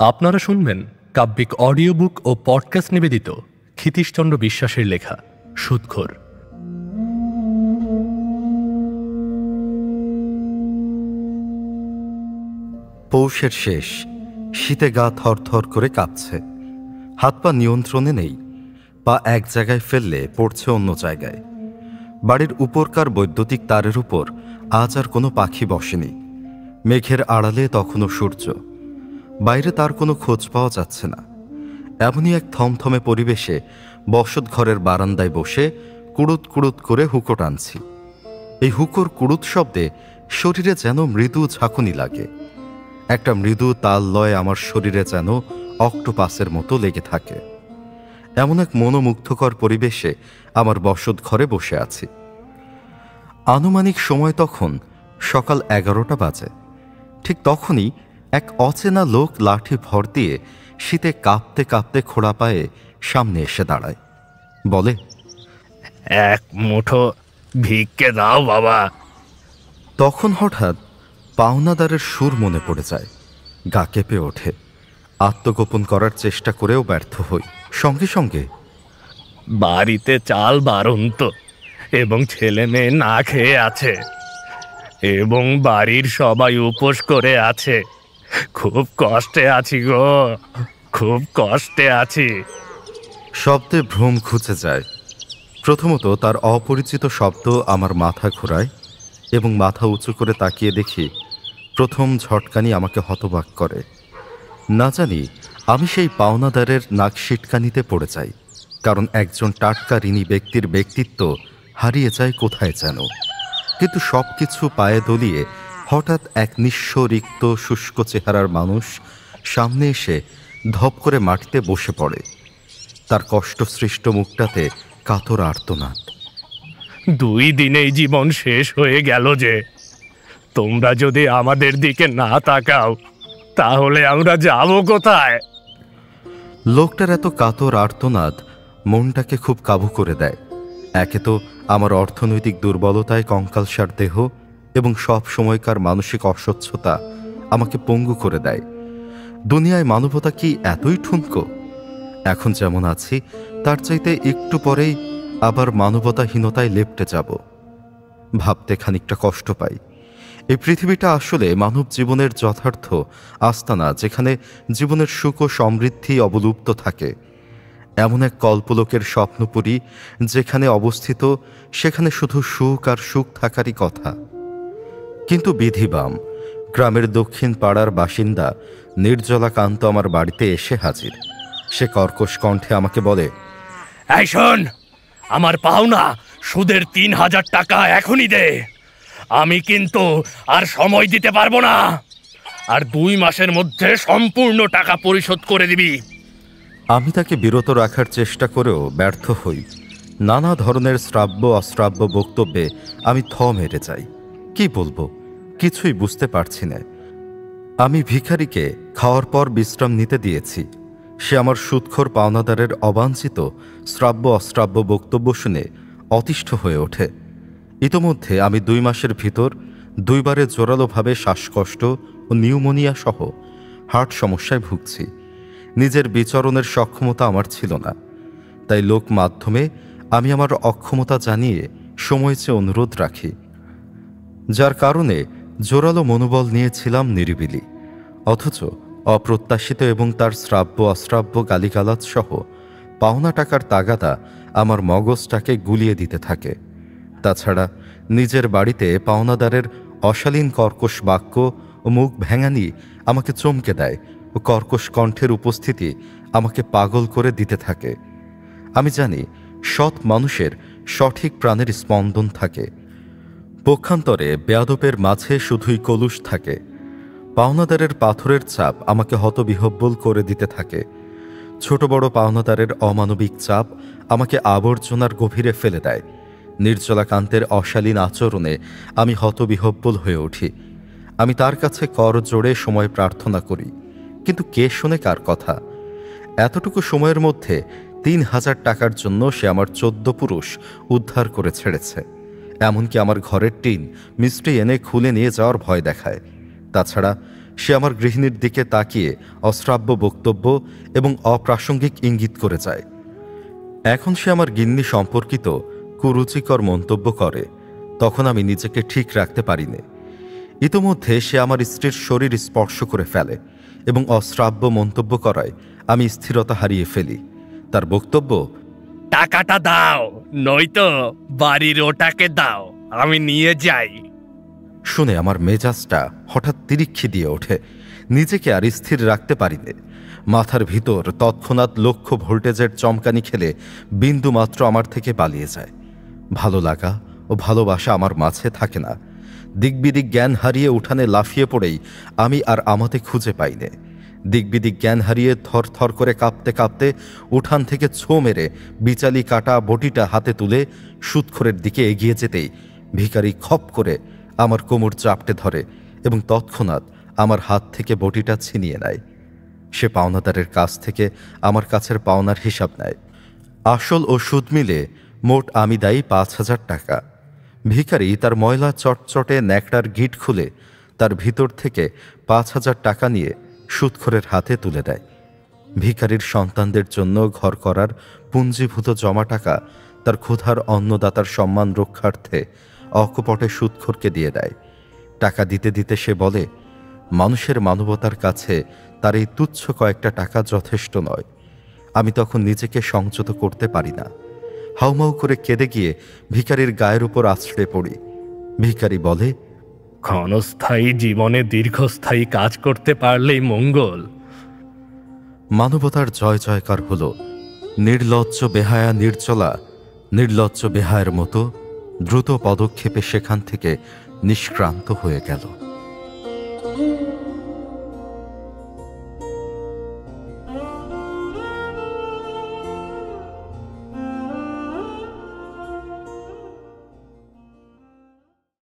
আপনারা শুনবেন কাব্যিক অডিও বুক ও পডকাস্ট নিবেদিত ক্ষিতীশচন্দ্র বিশ্বাসের লেখা, সুদখোর। পৌষের শেষ, শীতে গা থরথর করে কাঁপছে। হাত পা নিয়ন্ত্রণে নেই, পা এক জায়গায় ফেললে পড়ছে অন্য জায়গায়। বাড়ির উপরকার বৈদ্যুতিক তারের উপর আজ আর কোনো পাখি বসেনি। মেঘের আড়ালে তখনও সূর্য। বাইরে তার কোনো খোঁজ পাওয়া যাচ্ছে না। এমনই এক থমথমে পরিবেশে বসত ঘরের বারান্দায় বসে কুড়ুত কুড়ুত করে হুকো টানছি এই হুকোর কুড়ুত শব্দে শরীরে যেন মৃদু ঝাঁকুনি লাগে। একটা মৃদু তাল লয় আমার শরীরে যেন অক্টোপাসের মতো লেগে থাকে। এমন এক মনোমুগ্ধকর পরিবেশে আমার বসত ঘরে বসে আছি। আনুমানিক সময় তখন সকাল এগারোটা বাজে। ঠিক তখনই এক অচেনা লোক লাঠি ভর দিয়ে শীতে কাঁপতে কাঁপতে খোড়া পায়ে সামনে এসে দাঁড়ায়। বলে এক মুঠো ভিক্ষে দাও বাবা। তখন হঠাৎ পাওনাদারের সুর মনে পড়ে যায় গা কেঁপে ওঠে। আত্মগোপন করার চেষ্টা করেও ব্যর্থ হই। সঙ্গে সঙ্গে বাড়িতে চাল বারন্ত এবং ছেলে মেয়ে না খেয়ে আছে এবং বাড়ির সবাই উপোস করে আছে। খুব কষ্টে আছি গো। খুব কষ্টে আছি। শব্দে ভ্রম খুঁজে যায়। প্রথমত তার অপরিচিত শব্দ আমার মাথা ঘোরায় এবং মাথা উঁচু করে তাকিয়ে দেখি প্রথম ঝটকানি আমাকে হতবাক করে। না জানি, আমি সেই পাওনাদারের নাক সিটকানিতে পড়ে যাই, কারণ একজন টাটকা ঋণী ব্যক্তির ব্যক্তিত্ব হারিয়ে যায় কোথায় যেন। কিন্তু সব কিছু পায়ে দলিয়ে হঠাৎ এক নিঃস্ব রিক্ত শুষ্ক চেহারার মানুষ সামনে এসে ধপ করে মাটিতে বসে পড়ে। তার কষ্টসৃষ্ট মুখটাতে কাতর আর্তনাদ। দুই দিনেই জীবন শেষ হয়ে গেল যে। তোমরা যদি আমাদের দিকে না তাকাও তাহলে আমরা যাব কোথায়? লোকটার এত কাতর আর্তনাদ মনটাকে খুব কাবু করে দেয়। একে তো আমার অর্থনৈতিক দুর্বলতায় কঙ্কালসার দেহ এবং সব সময়কার মানসিক অস্বচ্ছতা আমাকে পঙ্গু করে দেয়। দুনিয়ায় মানবতা কি এতই ঠুনকো? এখন যেমন আছি, তার চাইতে একটু পরেই আবার মানবতাহীনতায় লেপটে যাব। ভাবতে খানিকটা কষ্ট পাই। এই পৃথিবীটা আসলে মানব জীবনের যথার্থ আস্তানা, যেখানে জীবনের সুখ ও সমৃদ্ধি অবলুপ্ত থাকে। এমন এক কল্পলোকের স্বপ্নপুরী, যেখানে অবস্থিত, সেখানে শুধু সুখ আর সুখ থাকারই কথা। কিন্তু বিধিবাম গ্রামের দক্ষিণ পাড়ার বাসিন্দা নির্জলা কান্ত আমার বাড়িতে এসে হাজির। সে কর্কশ কণ্ঠে আমাকে বলে এই শোন আমার পাওনা সুদের তিন হাজার টাকা এখনই দে। আমি কিন্তু আর সময় দিতে পারব না। আর দুই মাসের মধ্যে সম্পূর্ণ টাকা পরিশোধ করে দিবি। আমি তাকে বিরত রাখার চেষ্টা করেও ব্যর্থ হই। নানা ধরনের শ্রাব্য অশ্রাব্য বক্তব্যে আমি থ মেরে যাই। কি বলব? কিছুই বুঝতে পারছি না। আমি ভিখারিকে খাওয়ার পর বিশ্রাম নিতে দিয়েছি। সে আমার সুৎখর পাওনাদারের অবাঞ্ছিত শ্রাব্য অশ্রাব্য বক্তব্য শুনে অতিষ্ঠ হয়ে ওঠে। ইতোমধ্যে আমি দুই মাসের ভিতর দুইবারে জোরালোভাবে শ্বাসকষ্ট ও নিউমোনিয়া সহ হার্ট সমস্যায় ভুগছি। নিজের বিচরণের সক্ষমতা আমার ছিল না। তাই লোক মাধ্যমে আমি আমার অক্ষমতা জানিয়ে সময় চেয়ে অনুরোধ রাখি। যার কারণে জোরালো মনোবল নিয়েছিলাম নিরিবিলি, অথচ অপ্রত্যাশিত এবং তার শ্রাব্য অশ্রাব্য গালিগালাজ সহ পাওনা টাকার তাগাদা আমার মগজটাকে গুলিয়ে দিতে থাকে। তাছাড়া নিজের বাড়িতে পাওনাদারের অশালীন কর্কশ বাক্য ও মুখ ভেঙানি আমাকে চমকে দেয় ও কর্কশ কণ্ঠের উপস্থিতি আমাকে পাগল করে দিতে থাকে। আমি জানি সৎ মানুষের সঠিক প্রাণের স্পন্দন থাকে। পক্ষান্তরে বেয়াদপের মাঝে শুধুই কলুষ থাকে। পাওনাদারের পাথরের চাপ আমাকে হতবিহব্বল করে দিতে থাকে। ছোট বড় পাওনাদারের অমানবিক চাপ আমাকে আবর্জনার গভীরে ফেলে দেয়। নির্জলাকান্তের অশালীন আচরণে আমি হতবিহব্বল হয়ে উঠি। আমি তার কাছে কর জোড়ে সময় প্রার্থনা করি। কিন্তু কে শোনে কার কথা? এতটুকু সময়ের মধ্যে তিন হাজার টাকার জন্য সে আমার চোদ্দ পুরুষ উদ্ধার করে ছেড়েছে। এমনকি আমার ঘরের টিন মিষ্টি এনে খুলে নিয়ে যাওয়ার ভয় দেখায়। তাছাড়া সে আমার গৃহিণীর দিকে তাকিয়ে অশ্রাব্য বক্তব্য এবং অপ্রাসঙ্গিক ইঙ্গিত করে যায়। এখন সে আমার গিন্নি সম্পর্কিত কুরুচিকর মন্তব্য করে, তখন আমি নিজেকে ঠিক রাখতে পারিনি। ইতোমধ্যে সে আমার স্ত্রীর শরীর স্পর্শ করে ফেলে এবং অশ্রাব্য মন্তব্য করায় আমি স্থিরতা হারিয়ে ফেলি। তার বক্তব্য টাকাটা দাও, নয়তো বাড়ির ওটাকে দাও, আমি নিয়ে যাই। শুনে আমার মেজাজটা হঠাৎ তিরিক্ষি দিয়ে ওঠে। নিজেকে আর স্থির রাখতে পারিনি। মাথার ভিতর তৎক্ষণাৎ লক্ষ্য ভোল্টেজের চমকানি খেলে বিন্দু মাত্র আমার থেকে পালিয়ে যায়। ভালো লাগা ও ভালোবাসা আমার মাঝে থাকে না। দিকবিদিক জ্ঞান হারিয়ে উঠানে লাফিয়ে পড়েই আমি আর আমাতে খুঁজে পাইনে দিকবিদিক জ্ঞান হারিয়ে থর থর করে কাঁপতে কাঁপতে উঠান থেকে ছো মেরে বিচালি কাটা বটিটা হাতে তুলে সুৎখরের দিকে এগিয়ে যেতেই ভিখারি খপ করে আমার কোমর চাপটে ধরে এবং তৎক্ষণাৎ আমার হাত থেকে বটিটা ছিনিয়ে নেয়। সে পাওনাদারের কাছ থেকে আমার কাছের পাওনার হিসাব নেয়। আসল ও সুদ মিলে মোট আমি দায়ী পাঁচ হাজার টাকা। ভিখারি তার ময়লা চটচটে ন্যাকড়ার গিট খুলে তার ভিতর থেকে পাঁচ হাজার টাকা নিয়ে সুদখোরের হাতে তুলে দেয়। ভিখারির সন্তানদের জন্য ঘর করার পুঞ্জীভূত জমা টাকা তার ক্ষুধার অন্নদাতার সম্মান রক্ষার্থে অকপটে সুদখোরকে দিয়ে দেয়। টাকা দিতে দিতে সে বলে, মানুষের মানবতার কাছে তার এই তুচ্ছ কয়েকটা টাকা যথেষ্ট নয়। আমি তখন নিজেকে সংযত করতে পারি না। হাউমাউ করে কেঁদে গিয়ে ভিখারির গায়ের উপর আছড়ে পড়ি। ভিখারি বলে ক্ষণস্থায়ী জীবনে দীর্ঘস্থায়ী কাজ করতে পারলেই মঙ্গল। মানবতার জয় জয়কার হল। নির্লজ্জ বেহায়া নির্জলা, নির্লজ্জ বেহায়ের মতো দ্রুত পদক্ষেপে সেখান থেকে নিষ্ক্রান্ত হয়ে গেল।